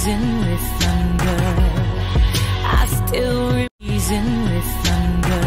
reason with thunder. I still reason with thunder.